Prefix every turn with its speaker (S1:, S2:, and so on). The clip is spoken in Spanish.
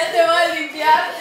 S1: Ya te voy a limpiar,